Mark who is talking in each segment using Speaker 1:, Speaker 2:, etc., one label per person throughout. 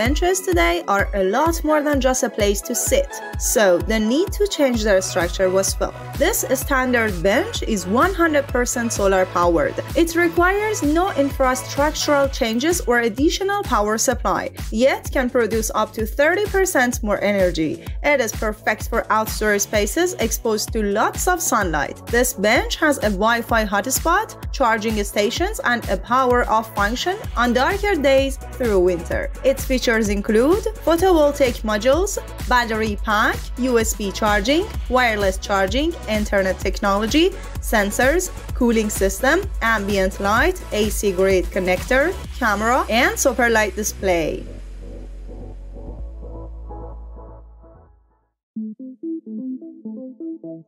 Speaker 1: benches today are a lot more than just a place to sit, so the need to change their structure was felt. This standard bench is 100% solar powered. It requires no infrastructural changes or additional power supply, yet can produce up to 30% more energy. It is perfect for outdoor spaces exposed to lots of sunlight. This bench has a Wi-Fi hotspot, charging stations, and a power off function on darker days through winter. Its features include photovoltaic modules, battery pack, USB charging, wireless charging, internet technology, sensors, cooling system, ambient light, AC grid connector, camera, and super light display.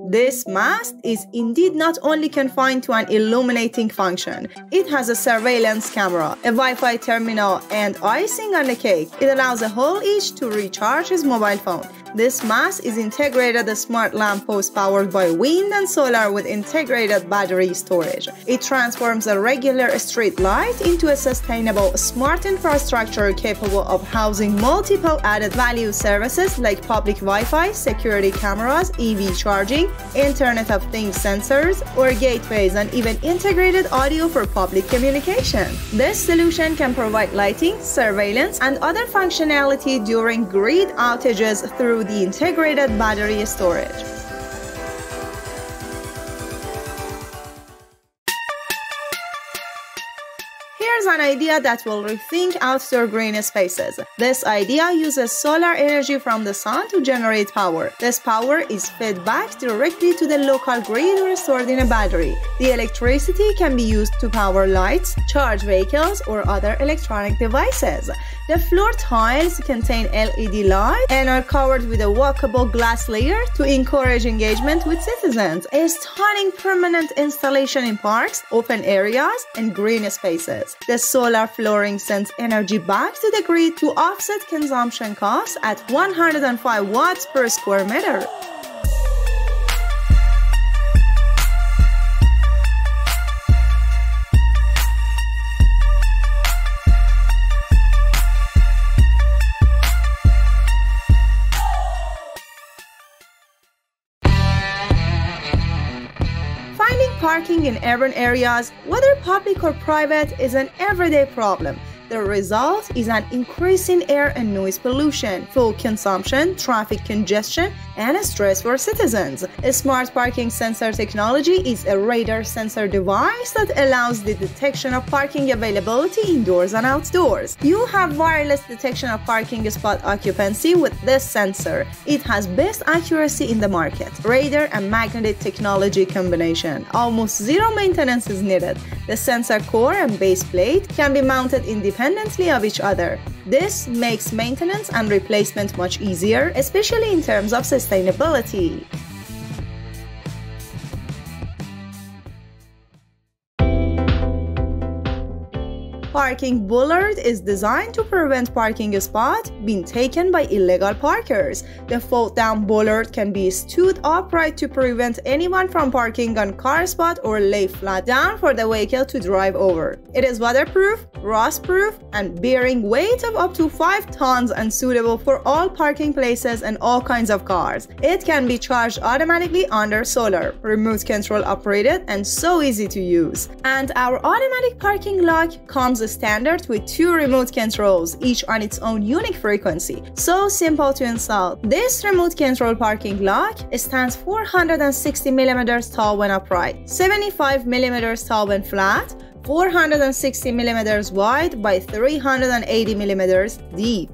Speaker 1: This mast is indeed not only confined to an illuminating function, it has a surveillance camera, a Wi-Fi terminal, and icing on the cake. It allows a whole each to recharge his mobile phone this mast is integrated a smart lamppost powered by wind and solar with integrated battery storage. It transforms a regular street light into a sustainable smart infrastructure capable of housing multiple added value services like public Wi-Fi, security cameras, EV charging, Internet of Things sensors, or gateways and even integrated audio for public communication. This solution can provide lighting, surveillance, and other functionality during grid outages through the integrated battery storage. Idea that will rethink outdoor green spaces. This idea uses solar energy from the sun to generate power. This power is fed back directly to the local grid or stored in a battery. The electricity can be used to power lights, charge vehicles, or other electronic devices. The floor tiles contain LED lights and are covered with a walkable glass layer to encourage engagement with citizens. A stunning permanent installation in parks, open areas, and green spaces. The solar flooring sends energy back to the grid to offset consumption costs at 105 watts per square meter. Parking in urban areas, whether public or private, is an everyday problem. The result is an increase in air and noise pollution, fuel consumption, traffic congestion, and stress for citizens. A smart parking sensor technology is a radar sensor device that allows the detection of parking availability indoors and outdoors. You have wireless detection of parking spot occupancy with this sensor. It has best accuracy in the market. Radar and magnetic technology combination. Almost zero maintenance is needed. The sensor core and base plate can be mounted independently of each other. This makes maintenance and replacement much easier, especially in terms of sustainability. Parking Bollard is designed to prevent parking spot being taken by illegal parkers. The fold-down bollard can be stood upright to prevent anyone from parking on car spot or lay flat down for the vehicle to drive over. It is waterproof, rust-proof, and bearing weight of up to 5 tons and suitable for all parking places and all kinds of cars. It can be charged automatically under solar, remote control operated, and so easy to use. And our automatic parking lock comes standard with two remote controls, each on its own unique frequency. So simple to install. This remote control parking lock stands 460 mm tall when upright, 75 mm tall when flat, 460 mm wide by 380 mm deep.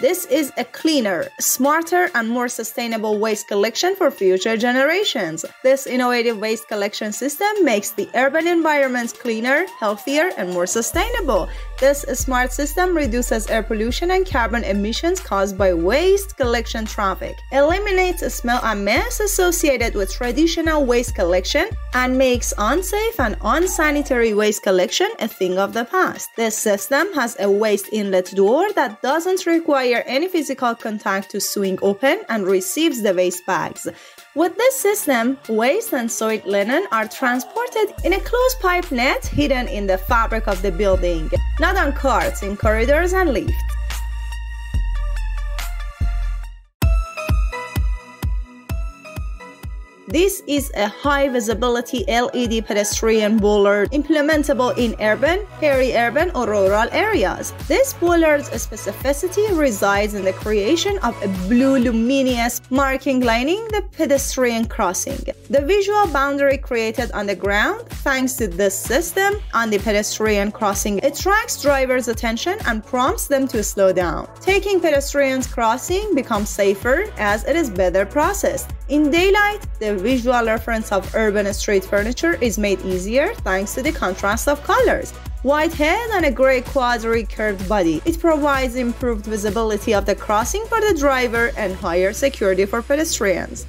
Speaker 1: This is a cleaner, smarter, and more sustainable waste collection for future generations. This innovative waste collection system makes the urban environments cleaner, healthier, and more sustainable. This smart system reduces air pollution and carbon emissions caused by waste collection traffic, eliminates smell and mess associated with traditional waste collection, and makes unsafe and unsanitary waste collection a thing of the past. This system has a waste inlet door that doesn't require any physical contact to swing open and receives the waste bags. With this system, waste and soiled linen are transported in a closed pipe net hidden in the fabric of the building. not on carts in corridors and lifts. This is a high visibility LED pedestrian bollard implementable in urban, peri-urban or rural areas. This bollard's specificity resides in the creation of a blue luminous marking lining the pedestrian crossing. The visual boundary created on the ground thanks to this system on the pedestrian crossing attracts drivers' attention and prompts them to slow down. Taking pedestrians crossing becomes safer as it is better processed. In daylight, the visual reference of urban street furniture is made easier thanks to the contrast of colors. White head and a gray quadri curved body. It provides improved visibility of the crossing for the driver and higher security for pedestrians.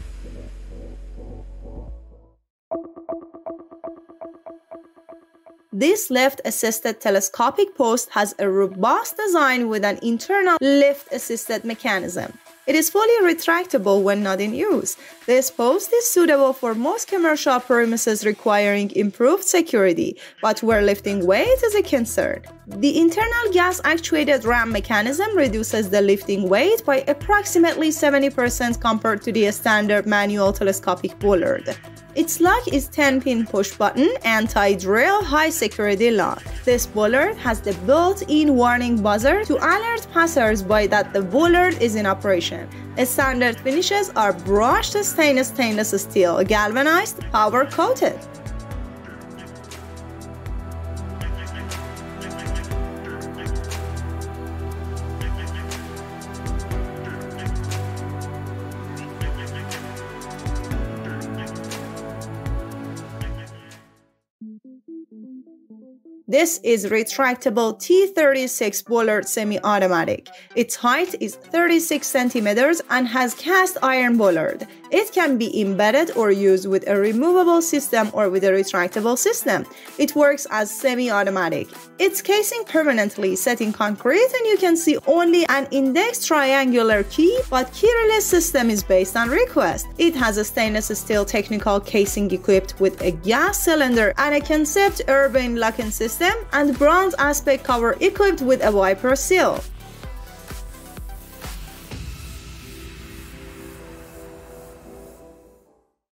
Speaker 1: This lift-assisted telescopic post has a robust design with an internal lift-assisted mechanism. It is fully retractable when not in use. This post is suitable for most commercial premises requiring improved security, but where lifting weight is a concern. The internal gas actuated ram mechanism reduces the lifting weight by approximately 70% compared to the standard manual telescopic bollard. Its lock is 10 pin push button anti-drill high security lock. This bollard has the built-in warning buzzer to alert passers-by that the bollard is in operation. Its Standard finishes are brushed stainless stainless steel, galvanized, powder coated. This is retractable T36 bollard semi-automatic. Its height is 36 centimeters and has cast iron bollard. It can be embedded or used with a removable system or with a retractable system. It works as semi-automatic. It's casing permanently set in concrete and you can see only an index triangular key, but key release system is based on request. It has a stainless steel technical casing equipped with a gas cylinder and a concept urban locking system and bronze aspect cover equipped with a wiper seal.